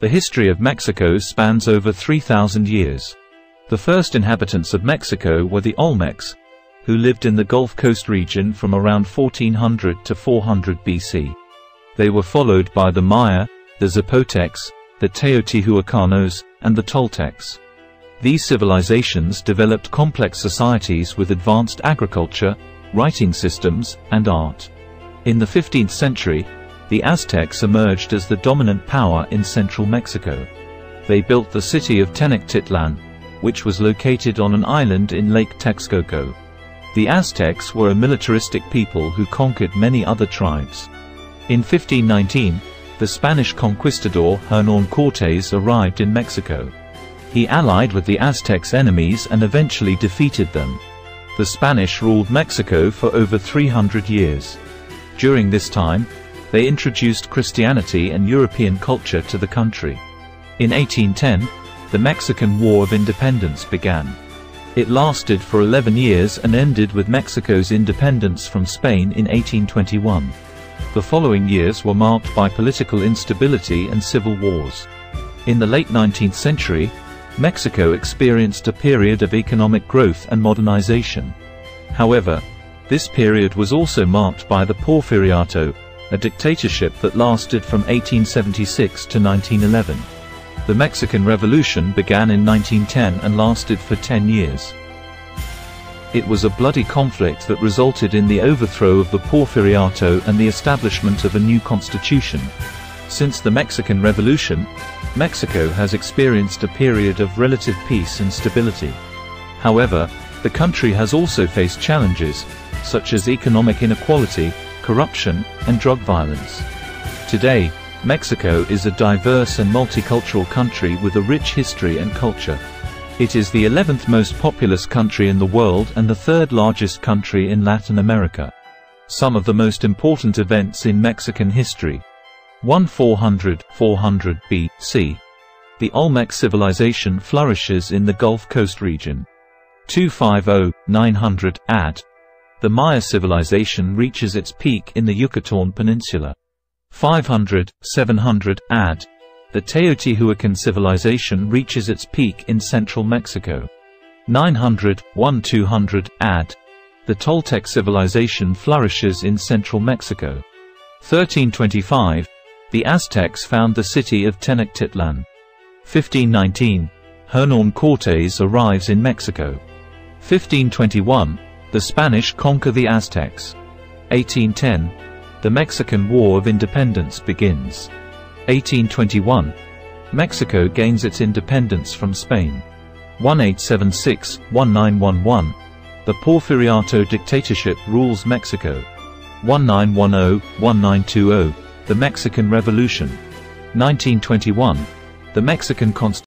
The history of Mexico spans over 3,000 years. The first inhabitants of Mexico were the Olmecs, who lived in the Gulf Coast region from around 1400 to 400 BC. They were followed by the Maya, the Zapotecs, the Teotihuacanos, and the Toltecs. These civilizations developed complex societies with advanced agriculture, writing systems, and art. In the 15th century, the Aztecs emerged as the dominant power in central Mexico. They built the city of Tenochtitlan, which was located on an island in Lake Texcoco. The Aztecs were a militaristic people who conquered many other tribes. In 1519, the Spanish conquistador Hernán Cortés arrived in Mexico. He allied with the Aztecs' enemies and eventually defeated them. The Spanish ruled Mexico for over 300 years. During this time, they introduced Christianity and European culture to the country. In 1810, the Mexican War of Independence began. It lasted for 11 years and ended with Mexico's independence from Spain in 1821. The following years were marked by political instability and civil wars. In the late 19th century, Mexico experienced a period of economic growth and modernization. However, this period was also marked by the Porfiriato, a dictatorship that lasted from 1876 to 1911. The Mexican Revolution began in 1910 and lasted for 10 years. It was a bloody conflict that resulted in the overthrow of the Porfiriato and the establishment of a new constitution. Since the Mexican Revolution, Mexico has experienced a period of relative peace and stability. However, the country has also faced challenges, such as economic inequality, corruption, and drug violence. Today, Mexico is a diverse and multicultural country with a rich history and culture. It is the 11th most populous country in the world and the third largest country in Latin America. Some of the most important events in Mexican history. 1400 400 BC. The Olmec civilization flourishes in the Gulf Coast region. 250 900 AD. The Maya civilization reaches its peak in the Yucatan Peninsula. 500, 700 AD. The Teotihuacan civilization reaches its peak in central Mexico. 900, 1200 AD. The Toltec civilization flourishes in central Mexico. 1325. The Aztecs found the city of Tenochtitlan. 1519. Hernán Cortés arrives in Mexico. 1521. The Spanish conquer the Aztecs. 1810. The Mexican War of Independence begins. 1821. Mexico gains its independence from Spain. 1876-1911. The Porfiriato dictatorship rules Mexico. 1910-1920. The Mexican Revolution. 1921. The Mexican Constitution